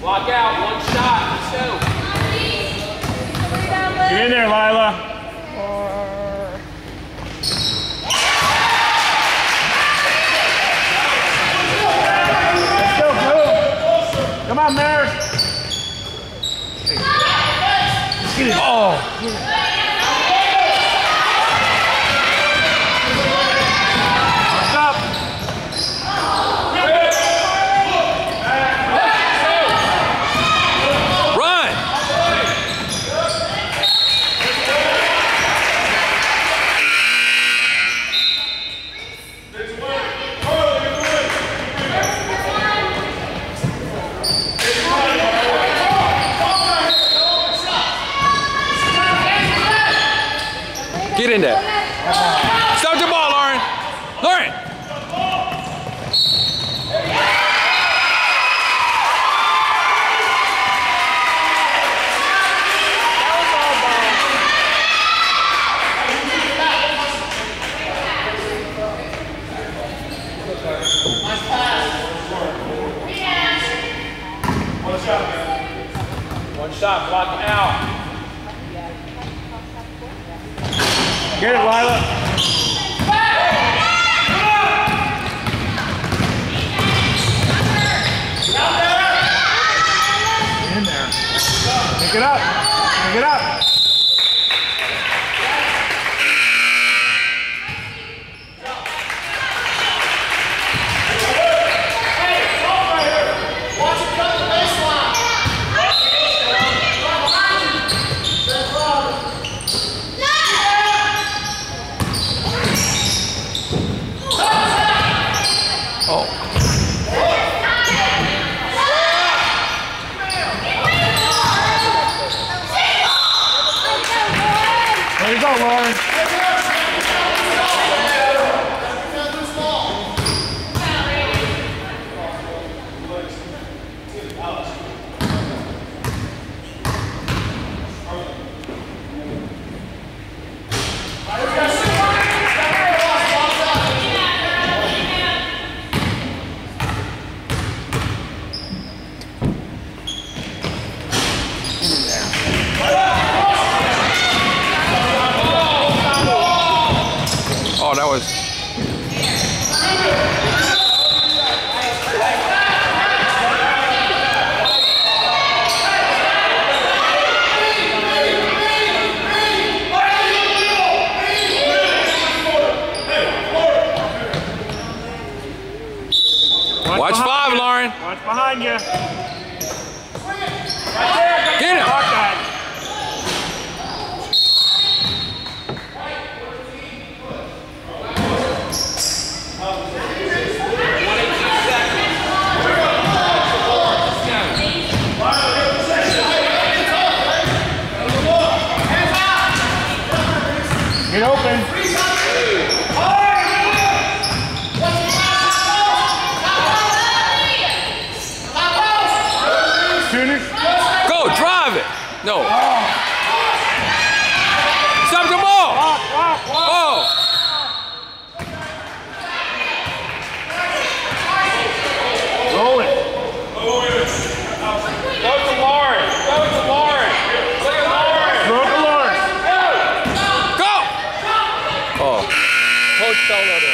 Block out, one shot, let's go. Get in there, Lila. Let's go, Blue. Come on, Mary. Get it. Oh. Get in there. Stop the ball, Lauren. Lauren. One shot, out. Get it, Lila. Pick it up. Pick it up. There you go, Lauren. Oh, that was. Watch five. Lauren. Watch behind you. Get that. Get open. Go, drive it. No. Oh. Stop the ball. solo